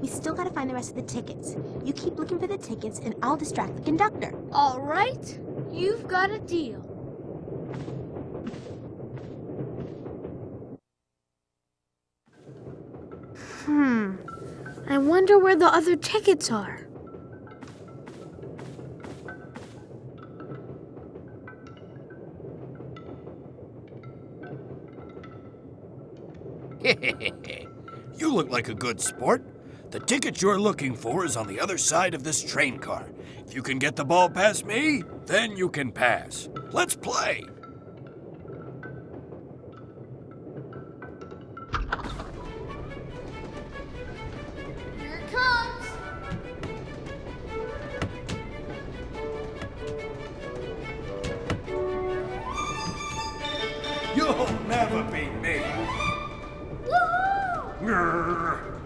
We still gotta find the rest of the tickets. You keep looking for the tickets, and I'll distract the conductor. All right, you've got a deal. Hmm. I wonder where the other tickets are. you look like a good sport. The ticket you're looking for is on the other side of this train car. If you can get the ball past me, then you can pass. Let's play. Here it comes. You'll never beat me. Woohoo!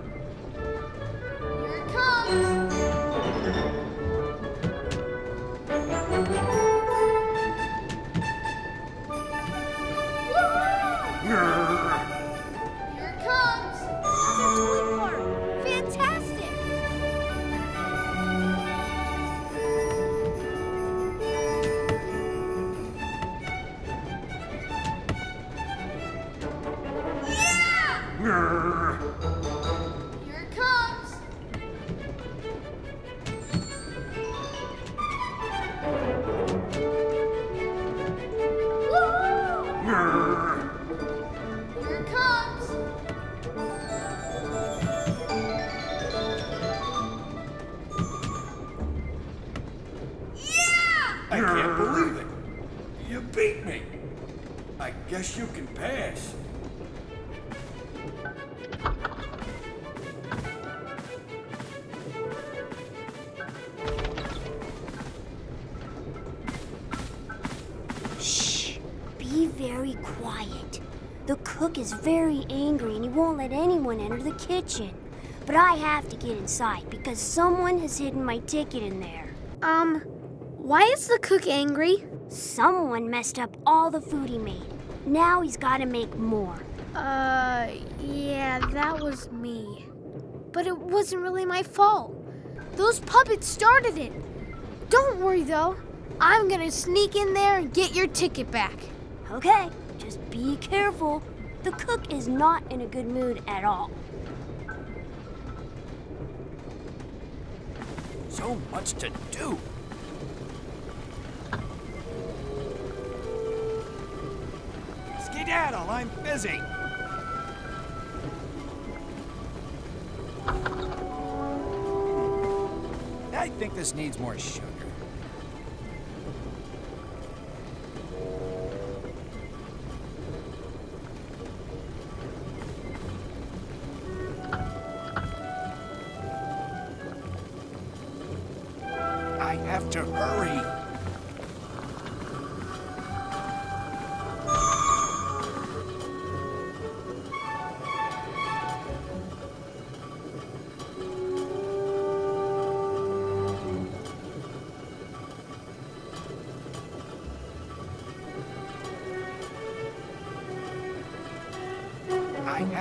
Yeah! Cook is very angry and he won't let anyone enter the kitchen. But I have to get inside because someone has hidden my ticket in there. Um, why is the cook angry? Someone messed up all the food he made. Now he's got to make more. Uh, yeah, that was me. But it wasn't really my fault. Those puppets started it. Don't worry though. I'm gonna sneak in there and get your ticket back. Okay, just be careful. The cook is not in a good mood at all. So much to do. Skedaddle, I'm busy. I think this needs more sugar.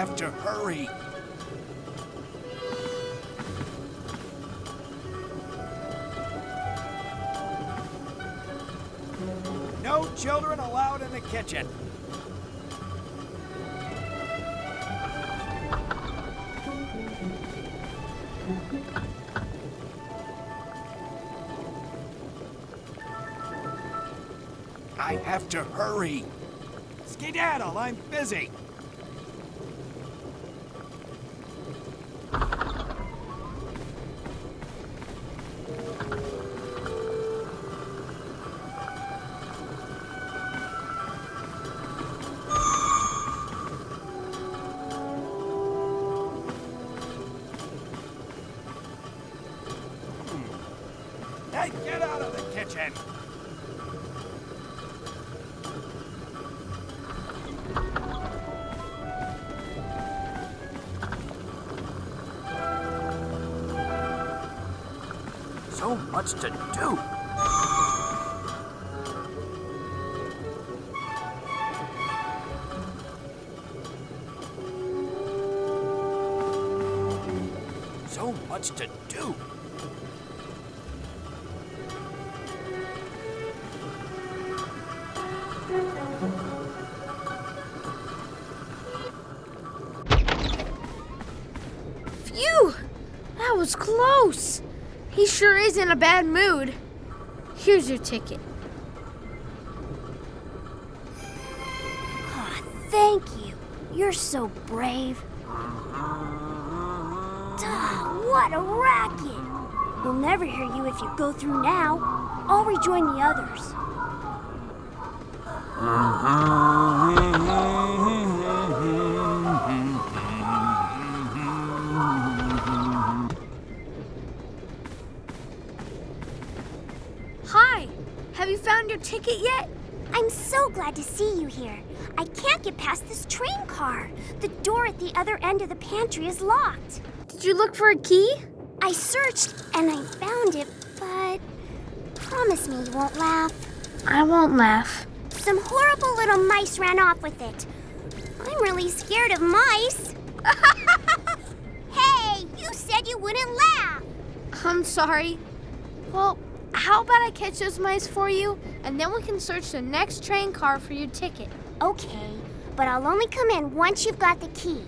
Have to hurry. No children allowed in the kitchen. I have to hurry. Skedaddle, I'm busy. Of the kitchen! So much to do. So much to do. He sure is in a bad mood. Here's your ticket. Aw, thank you. You're so brave. Duh, what a racket! We'll never hear you if you go through now. I'll rejoin the others. Uh-huh. Hi! Have you found your ticket yet? I'm so glad to see you here. I can't get past this train car. The door at the other end of the pantry is locked. Did you look for a key? I searched and I found it, but promise me you won't laugh. I won't laugh. Some horrible little mice ran off with it. I'm really scared of mice. hey, you said you wouldn't laugh. I'm sorry. Well, how about I catch those mice for you, and then we can search the next train car for your ticket. Okay, but I'll only come in once you've got the key.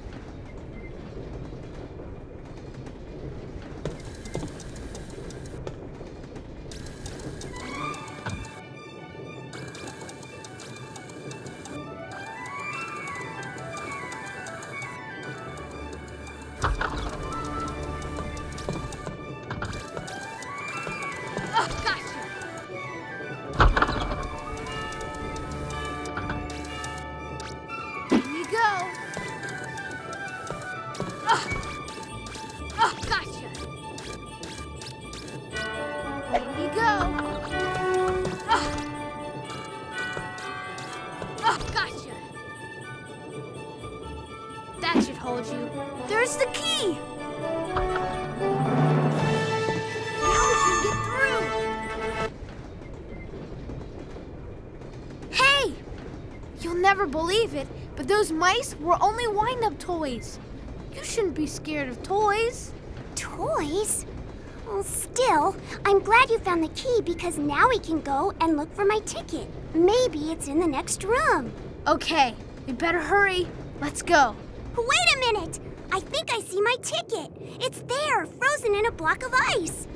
Never believe it, but those mice were only wind-up toys. You shouldn't be scared of toys. Toys? Well, still, I'm glad you found the key because now we can go and look for my ticket. Maybe it's in the next room. Okay, we better hurry. Let's go. Wait a minute! I think I see my ticket. It's there, frozen in a block of ice.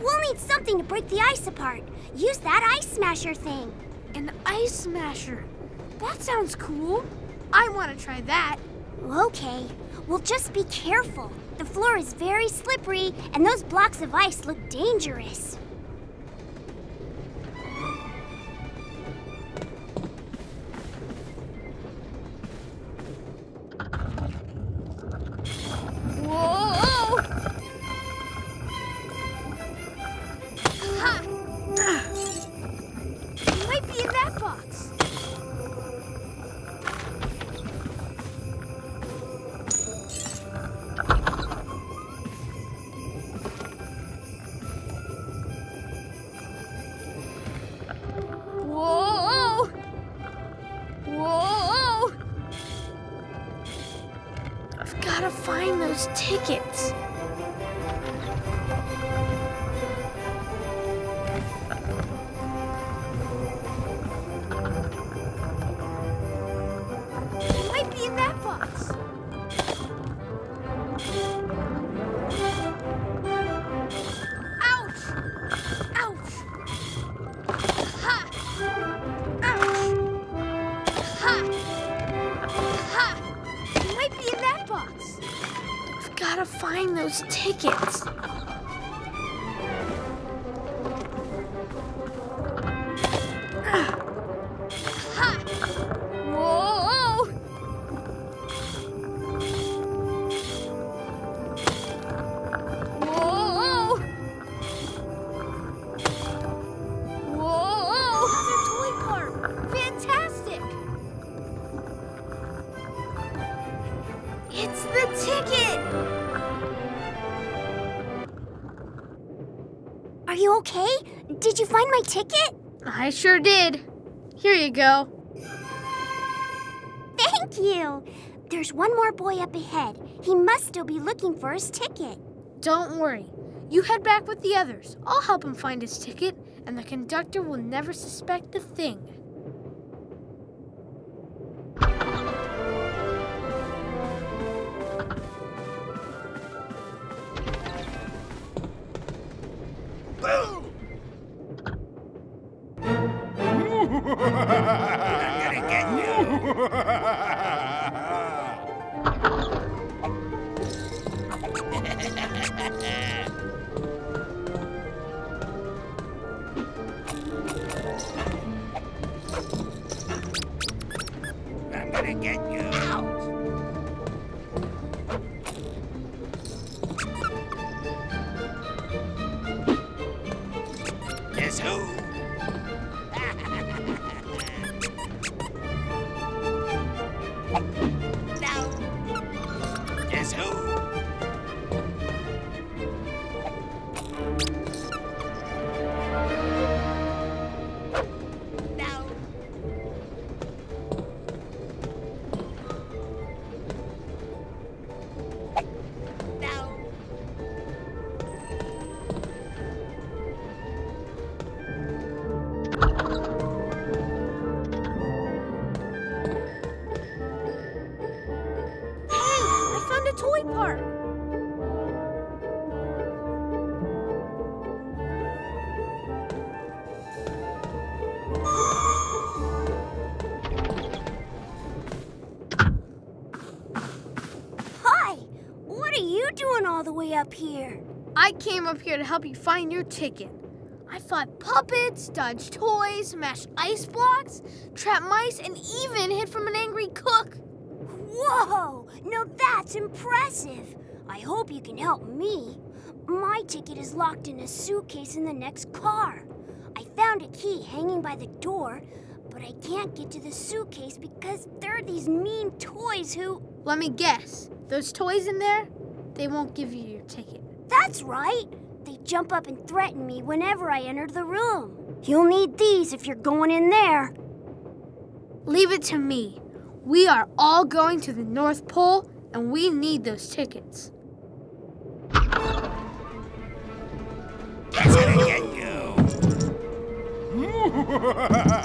We'll need something to break the ice apart. Use that ice smasher thing. An ice smasher. That sounds cool. I want to try that. Okay, well, just be careful. The floor is very slippery, and those blocks of ice look dangerous. Tickets. I've got to find those tickets. It's the ticket! You okay? Did you find my ticket? I sure did. Here you go. Thank you. There's one more boy up ahead. He must still be looking for his ticket. Don't worry. You head back with the others. I'll help him find his ticket, and the conductor will never suspect a thing. All the way up here? I came up here to help you find your ticket. I fought puppets, dodged toys, mashed ice blocks, trapped mice, and even hid from an angry cook. Whoa! Now that's impressive. I hope you can help me. My ticket is locked in a suitcase in the next car. I found a key hanging by the door, but I can't get to the suitcase because there are these mean toys who. Let me guess. Those toys in there, they won't give you your ticket. That's right! They jump up and threaten me whenever I enter the room. You'll need these if you're going in there. Leave it to me. We are all going to the North Pole, and we need those tickets. Guess gonna get you.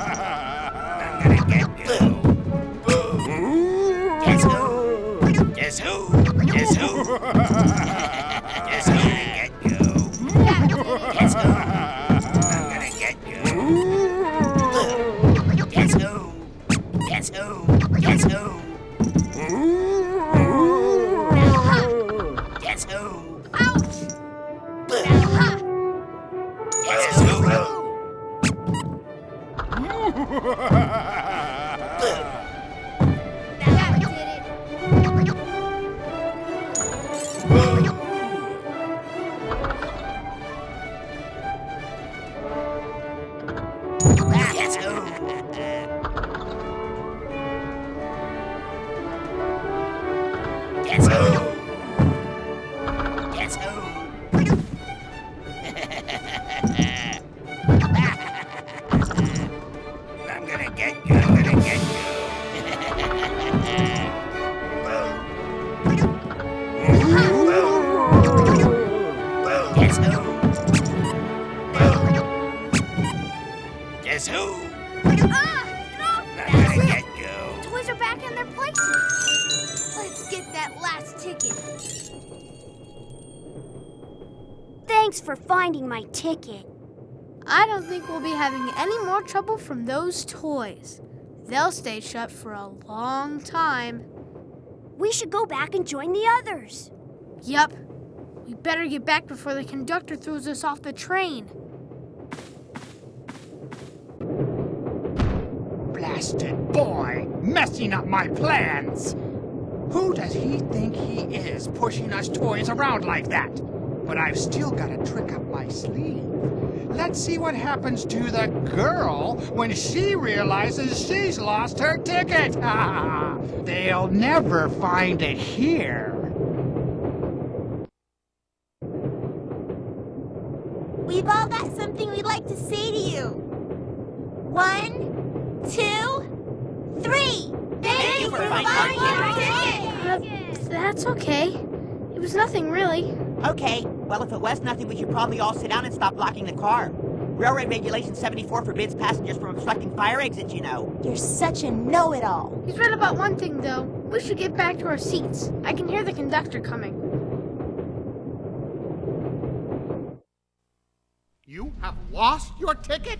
Ha ha ha ha! Get you. I'm gonna get you. Guess who? Guess who? Get you. Toys are back in their places. Let's get that last ticket. Thanks for finding my ticket. I don't think we'll be having any more trouble from those toys. They'll stay shut for a long time. We should go back and join the others. Yup. We better get back before the conductor throws us off the train. Blasted boy, messing up my plans. Who does he think he is pushing us toys around like that? But I've still got a trick up my sleeve. Let's see what happens to the girl when she realizes she's lost her ticket. They'll never find it here. We've all got something we'd like to say to you. One, two, three. Thank, you for finding our ticket. Uh, that's okay. It was nothing really. Okay, well, if it was nothing, we should probably all sit down and stop blocking the car. Railroad Regulation 74 forbids passengers from obstructing fire exits, you know. You're such a know-it-all. He's right about one thing, though. We should get back to our seats. I can hear the conductor coming. You have lost your ticket?